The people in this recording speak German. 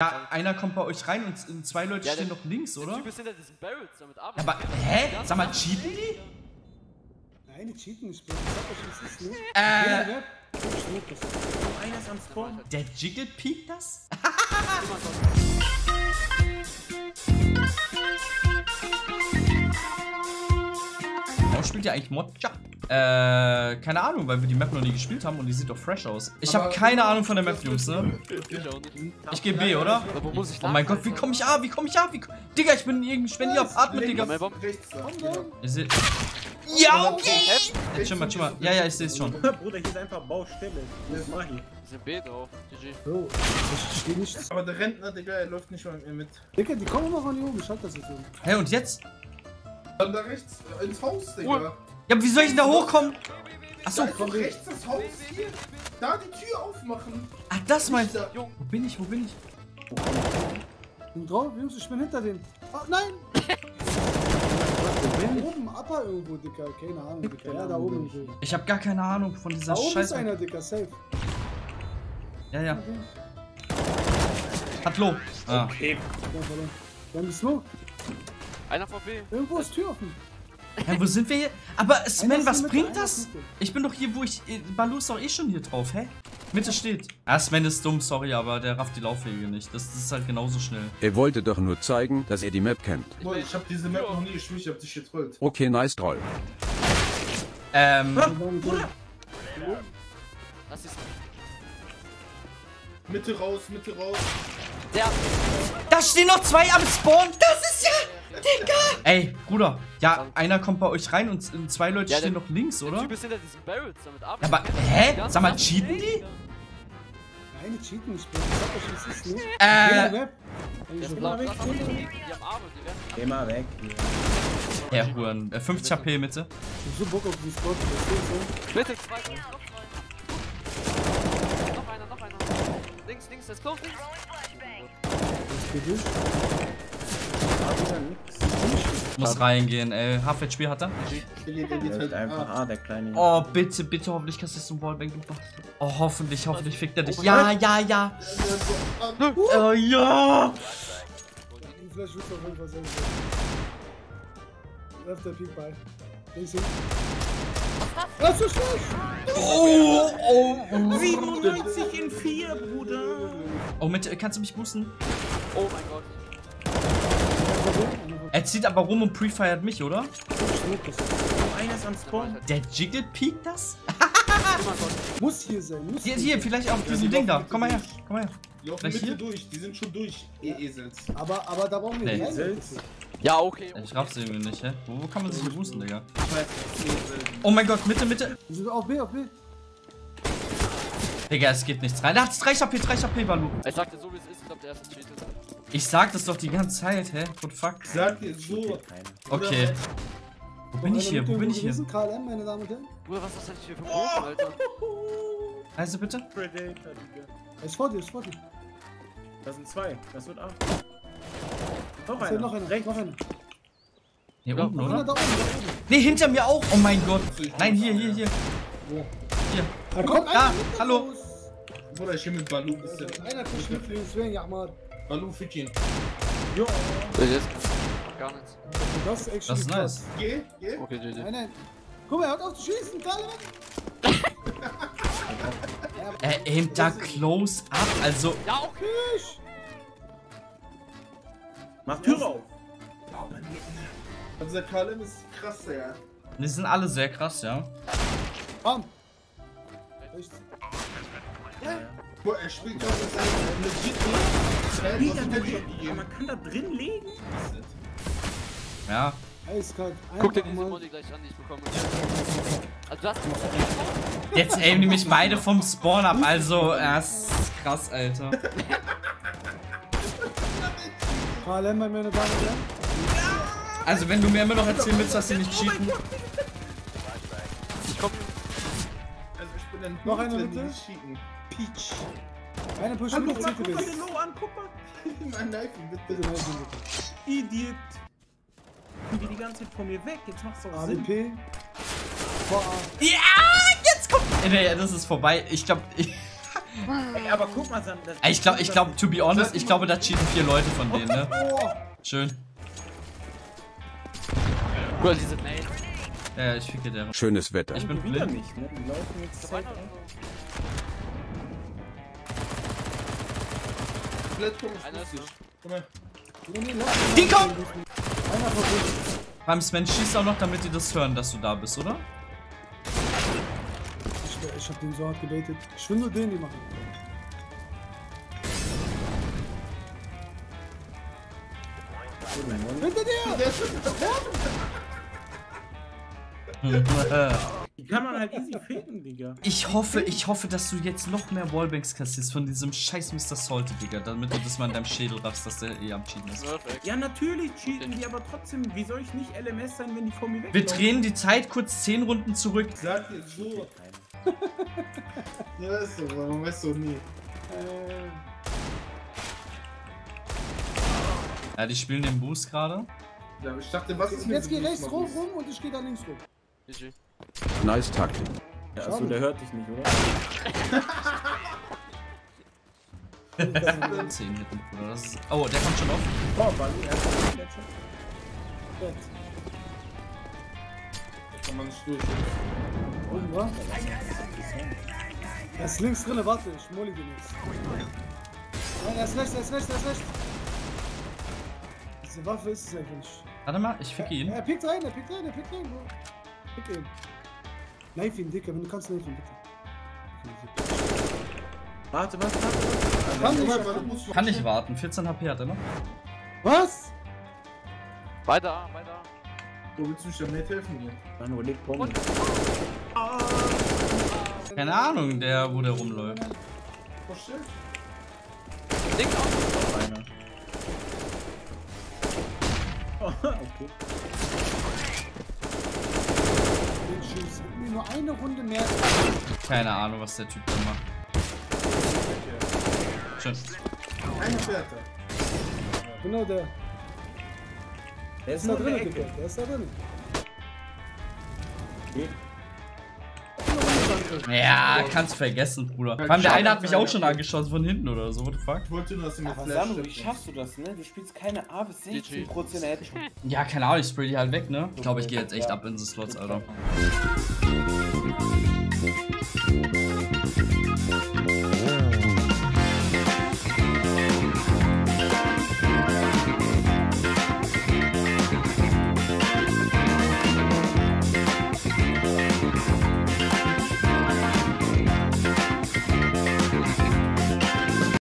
Ja, einer kommt bei euch rein und zwei Leute Ja, stehen der- noch links, Der oder? Typ ist hinter diesen Barrels, damit Ja, arbeitet. aber, hä? Sag mal, cheaten die? Nein, die cheaten nicht, Bro. Ich sag euch, was ist, ne? Äh, schnell das. Einer ist am Spawn. der Jiggle peakt das? Warum spielt ihr eigentlich Mod? Äh, keine Ahnung, weil wir die Map noch nie gespielt haben und die sieht doch fresh aus. Ich habe keine Ahnung von der Map, Jungs, ne? Ich nicht. Gehe B, oder? Aber wo muss ich Oh mein Gott, wie komme ich A? Wie komme ich A? Wie komm... Digga, ich bin irgendwie spendier auf Atmen, Digga. Ihr seht... Ja, okay! Ja, chill mal, chill mal. Ja, ja, ich seh's schon. Bruder, hier ist einfach Baustelle. Was mach ich? Wir sind B drauf. GG. Bro, ich steh nicht. Aber der Rentner, Digga, er läuft nicht mal mit mir mit. Digga, die kommen immer von hier oben. Ich hab das jetzt so. Hä, und jetzt? Dann da rechts ins Haus, Digga. Ja, aber wie soll ich denn da hochkommen? Achso. Da ist rechts das Haus hier. Da die Tür aufmachen. Ah, das meinst du? Da. Wo bin ich? Wo bin ich? Bin drauf, Jungs, ich bin hinter dem. Oh, nein! oben, Upper irgendwo, Dicker. Keine Ahnung, Dicker. Ja, da oben. Ich habe gar keine Ahnung von dieser Da oben ist Scheiße. einer, Dicker, safe. Ja, ja. Hat Low. Ah. Ja, verloren. Wir haben die Smoke. Einer B. Irgendwo ist Tür offen. Hä, wo sind wir hier? Aber Sven, was bringt das? Ich bin doch hier, wo ich. äh, Balu ist doch eh schon hier drauf, hä? Mitte steht. Ah, Sven ist dumm, sorry, aber der rafft die Laufwege nicht. Das, das ist halt genauso schnell. Er wollte doch nur zeigen, dass er die Map kennt. Boah, ich hab diese Map noch nie gespielt, ich hab dich getrollt. Okay, nice Troll. Ähm. Waren drin. Das ist. Mitte raus, Mitte raus. Der. Da stehen noch zwei am Spawn! Das ist ja. Digga! Ey, Bruder. Ja, einer kommt bei euch rein und zwei Leute Ja, stehen der- noch links, Der oder? Typ ist hinter diesen Barrels, damit Ja, arbeitet. aber. Hä? Ja, Sag mal, cheaten die? Nein, die cheaten nicht. Ich sag euch, was ist, ne? Äh. So, Die haben Arme, die werden. Geh mal weg. Ja, Huren. Äh, 50 HP, Mitte. ich hab so Bock auf die Spot. Bitte, zwei, noch zwei. Noch einer, noch einer. Links, links, jetzt close, links. Muss reingehen, ey. Halbweit-Spiel hat er. Ah. Der kleine. Oh, bitte, bitte, hoffentlich kannst du es zum Wallbang, du Bastard. Oh, hoffentlich, hoffentlich fickt er dich. Ja, ja, ja. Oh, ja. Flash wird auf jeden Fall gut. Left der Peak bei. Links hin. Das ist schlecht! Oh, oh, oh. 97 in 4, Bruder. Oh, mit, kannst du mich boosten? Oh mein Gott. Er zieht aber rum und prefired mich, oder? Einer ist am Spawn. Der Jiggle peakt das? Gott. Muss hier sein, muss Hier, hier vielleicht auf Ja, diesem die Ding da. Komm mal her, komm mal her. Die laufen hier? durch, die sind schon durch, ihr Esels. Aber, aber da brauchen wir Nee, rein. Ja, okay. Ich raff's irgendwie nicht, hä? Wo, wo kann man sich hier boosten, Digga? Ich. Oh mein Gott, Mitte, Mitte. Wir sind auf B, auf B. Digga, es geht nichts rein. Da hat's 3 HP, 3 HP, Balu. Ich sagte so wie es ist, ich glaube der erste cheatet. Ich sag das doch die ganze Zeit, hä? What the fuck? Ich sag dir so. Okay. Wo bin ich hier? Wo bin ich hier? KLM, meine Damen und Herren. Bruder, was ist das hier für ein Boden, Alter? Also bitte? Predator, Digga. Er ist vor dir, ist vor dir. Das sind zwei. Das wird A. Noch fehlt noch einer. einer, noch einer. Hier Ja, einer oder? da oben, da oben. Nee, hinter mir auch. Oh mein Gott. Nein, hier, hier, hier. Hier. Da kommt Ah, einer hallo. Bruder, ich geh mit Balu ein bisschen. Einer pusht mit links, wen, ja, mal. Balu, fick ihn. Jo, Jetzt. Gar nichts. das ist echt Das ist nice. Geh, geh. Okay, GG. Nein, nein. Guck mal, er hat auf zu schießen, KLM. Er aimt da close up. Also, Ja, okay. Mach Tür auf. Also der KLM ist krass, ja. die sind alle sehr krass, ja. Bam. Rechts. Boah, er spielt doch mit seinem legit nicht. man kann da drin legen. Ja. Eiskalt. Guck dir diese. Modi gleich an, die ich bekomme. Also Jetzt aimen die mich beide vom Spawn ab. Also, das ist krass, Alter. KLM, meine Damen und Herren. Also, wenn du mir immer noch erzählen willst, dass sie nicht cheaten. Ich komm. Also ich bin ein Noch die bitte? Peach. Einer pusht Guck mit mal, guck mal den Low an, guck mal. Mein Kneifen, bitte. Bitte, bitte. Idiot. Und die die ganze Zeit von mir weg. Jetzt macht's doch Sinn. AWP. Vor A. Ja, jetzt kommt. Nee, das ist vorbei. Ich glaube, ich, Ey, aber guck mal, Sam. das- Ey, ich glaube, ich glaube, to be honest, ich glaube, da cheaten vier Leute von denen, ne? Oh, Schön. Guck mal, diese Nate. Ja, ich ficke der. Schönes Wetter. Ich bin Wieder blind. nicht, ne? Die laufen jetzt nee, lass Die kommt! Beim Sven schießt auch noch, damit die das hören, dass du da bist, oder? Ich, hab den so hart gebaitet. Ich will nur den, die machen. Hinter dir! Der ist Die kann man halt easy faken, Digga. Ich hoffe, ich hoffe, dass du jetzt noch mehr Wallbanks kassierst von diesem scheiß Mr. Salty, Digga, damit du das mal in deinem Schädel raffst, dass der eh am Cheaten ist. Perfekt. Ja, natürlich cheaten die, aber trotzdem, wie soll ich nicht LMS sein, wenn die vor mir weg Wir drehen die Zeit kurz 10 Runden zurück. Sag jetzt so. Ja, ist so, man weiß doch nie. Äh, Ja, die spielen den Boost gerade. Ja, ich dachte, was ist mit jetzt geh rechts rum, rum und ich geh da links rum. GG. Nice Taktik. Ja, achso, der hört dich nicht, oder? 10 Hitten, Bruder. Das ist, oh, der kommt schon auf. Oh, Balu, er ist Headshot. Jetzt. Da kann man nicht durch. Oben, wa? Er ist links drinne, warte, ich molly den jetzt. Nein, er ist rechts, er ist rechts, er ist rechts. Diese Waffe ist es einfach nicht. Warte mal, ich ficke ihn. Er pickt rein, er pickt rein, er pickt rein. Bro. Pick ihn. Knife ihn, Dicker, wenn du kannst, knife ihn, bitte. Warte, warte, warte. Kann nicht. noch- Kann nicht warten. 14 HP hat er noch. Was? Weiter weiter. Wo willst du mich damit helfen hier? Manu, leg Bomben. Keine Ahnung, der, wo der rumläuft. Verstellt. Links auch. Einer. Oh, okay. Den Schuss. Mir nur eine Runde mehr. Keine Ahnung, was der Typ da macht. Schön. Eine Fährte. Genau der. Der ist ist da drin. Der ist da drin. Okay. Ja, kannst vergessen, Bruder. Vor allem der eine hat mich auch schon angeschossen von hinten oder so. What the fuck? Ich wollte nur, dass du mir Aber Flash Sanu, wie schaffst du das, ne? Du spielst keine A bis 16% Headshot. Ja, keine Ahnung, ich spray die halt weg, ne? Ich glaube, ich gehe jetzt echt ab in die Slots, Alter.